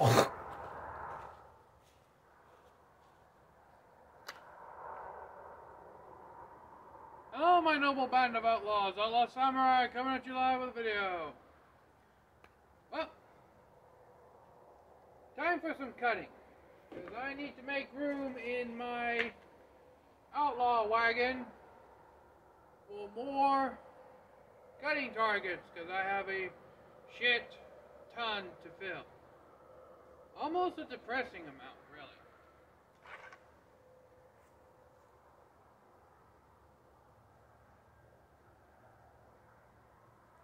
Hello, my noble band of outlaws. Outlaw Samurai coming at you live with a video. Well, time for some cutting. Because I need to make room in my outlaw wagon for more cutting targets. Because I have a shit ton to fill. Almost a depressing amount, really.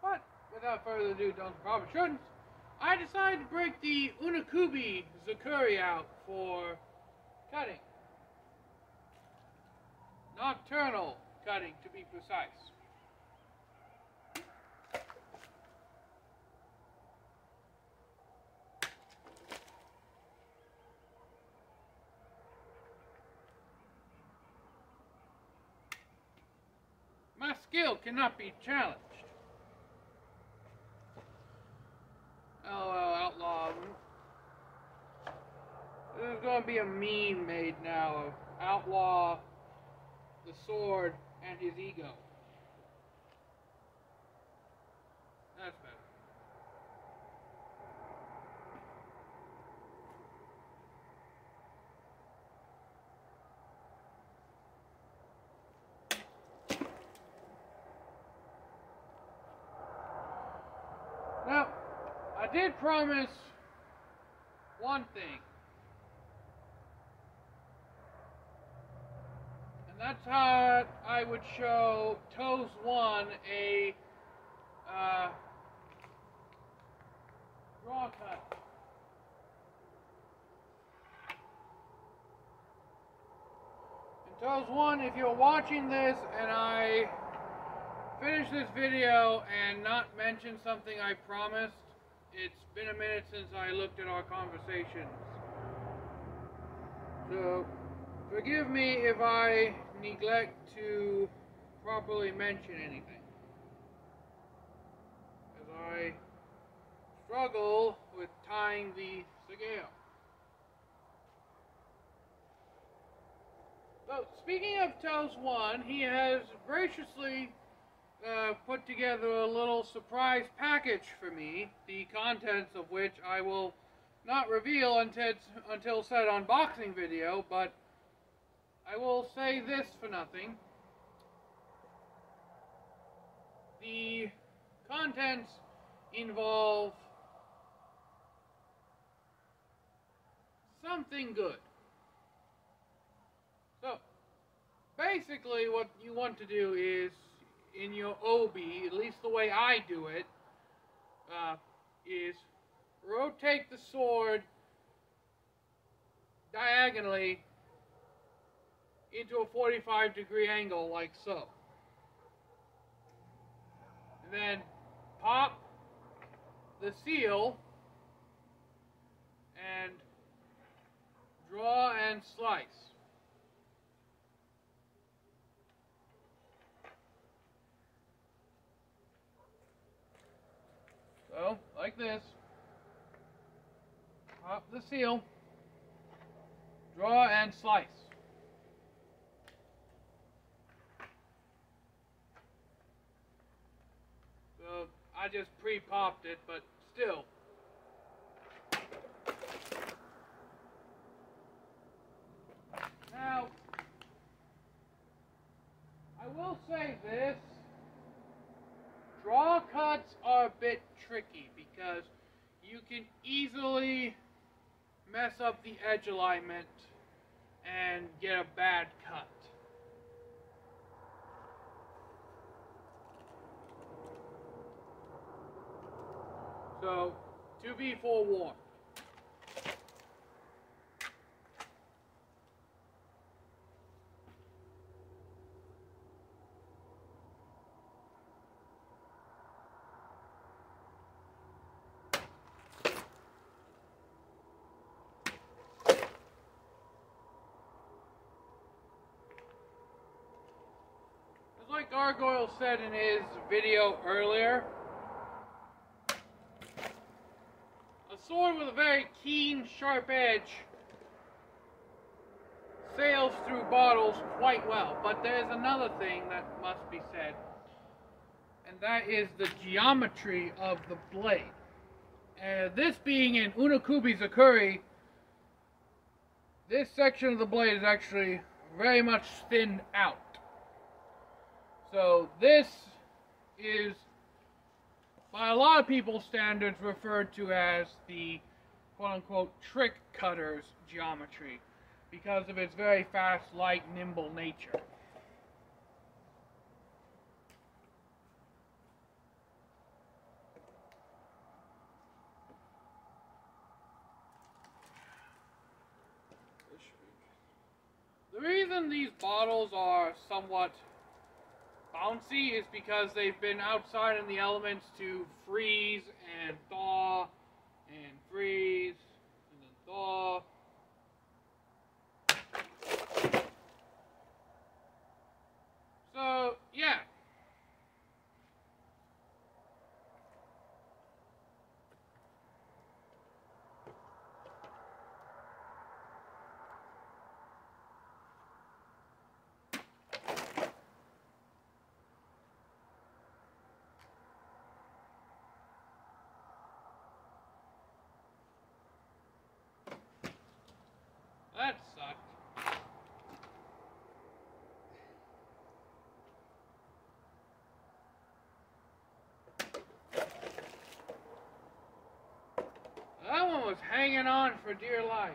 But without further ado, don't probably shouldn't. I decided to break the Unokubi Zukuri out for cutting. Nocturnal cutting, to be precise. My skill cannot be challenged. LOL Outlaw. There's going to be a meme made now of Outlaw, the sword, and his ego. That's better. Now, I did promise one thing. And that's how I would show Toes 1 a uh, draw cut. And Toes 1, if you're watching this and I finish this video and not mention something I promised. It's been a minute since I looked at our conversations. So, forgive me if I neglect to properly mention anything. As I struggle with tying the scale. So, speaking of Toes 1, he has graciously uh, put together a little surprise package for me, the contents of which I will not reveal until, until said unboxing video, but I will say this for nothing. The contents involve something good. So, basically what you want to do is in your obi, at least the way I do it, uh, is rotate the sword diagonally into a 45 degree angle like so. And then pop the seal and draw and slice. So, like this. Pop the seal. Draw and slice. So, I just pre-popped it, but still. Now, I will say this. Draw cuts are a bit tricky because you can easily mess up the edge alignment and get a bad cut. So, to be forewarned. It's like Gargoyle said in his video earlier. A sword with a very keen, sharp edge sails through bottles quite well. But there's another thing that must be said, and that is the geometry of the blade. Uh, this being in Unokubi Zukuri, this section of the blade is actually very much thinned out. So this is, by a lot of people's standards, referred to as the quote-unquote trick cutter's geometry because of its very fast, light, nimble nature. The reason these bottles are somewhat bouncy is because they've been outside in the elements to freeze and thaw and freeze and then thaw. So, yeah. That sucked. That one was hanging on for dear life.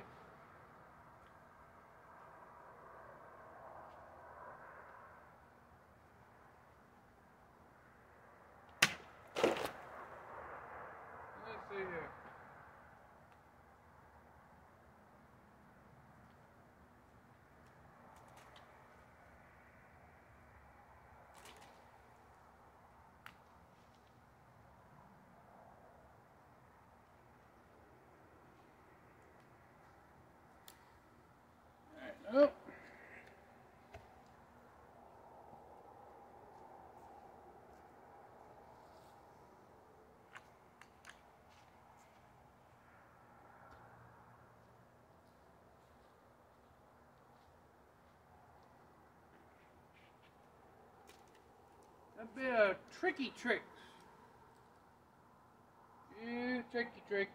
Let's see here. Alright, nope. A bit of tricky tricks. Yeah, tricky tricks.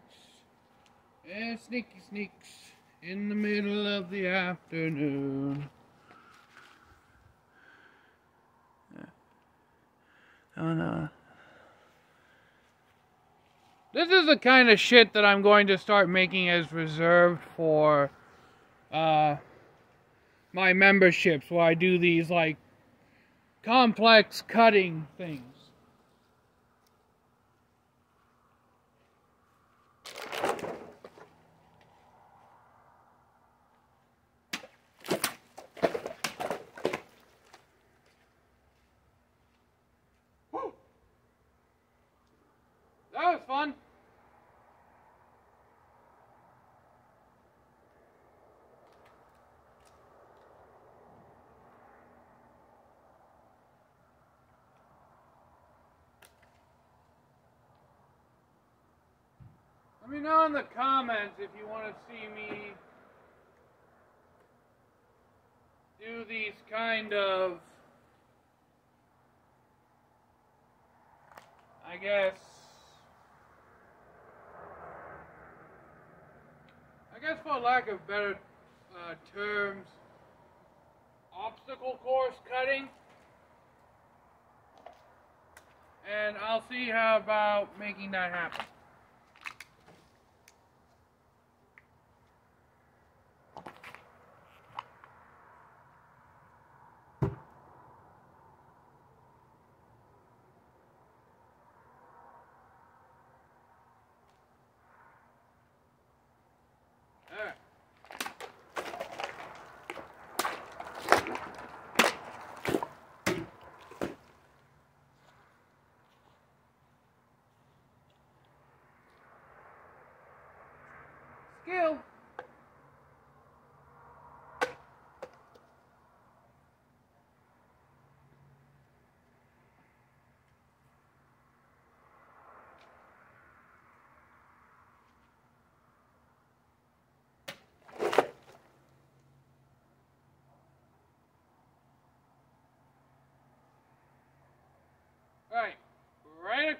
And sneaky sneaks in the middle of the afternoon. Oh no. This is the kind of shit that I'm going to start making as reserved for uh, my memberships where I do these like complex cutting things. That was fun. Let me know in the comments if you want to see me do these kind of, I guess, I guess for lack of better uh, terms, obstacle course cutting. And I'll see how about making that happen.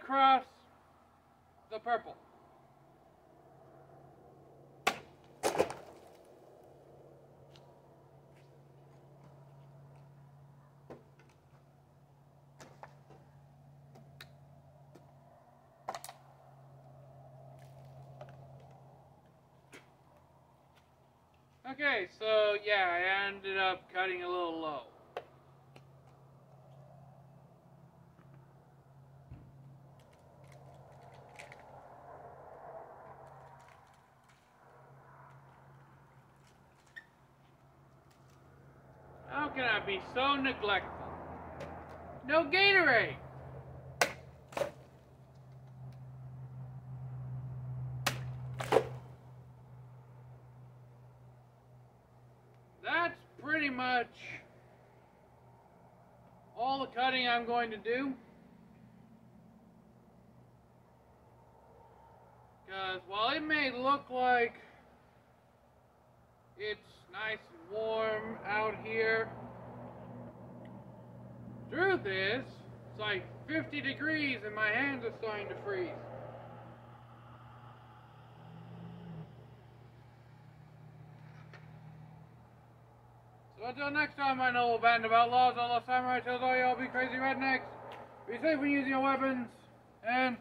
Across the purple. Okay, so yeah, I ended up cutting a little low. How can I be so neglectful? No Gatorade! That's pretty much all the cutting I'm going to do. Because while it may look like it's nice and warm out here, truth is, it's like 50 degrees and my hands are starting to freeze. So until next time, my noble band of outlaws, Outlaw Samurai tells all y'all be crazy rednecks. Be safe when using your weapons. And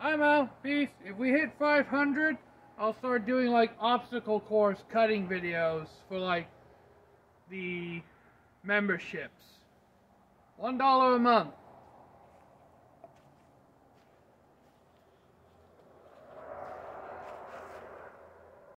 I'm out. Peace. If we hit 500, I'll start doing like obstacle course cutting videos for like the memberships. One dollar a month.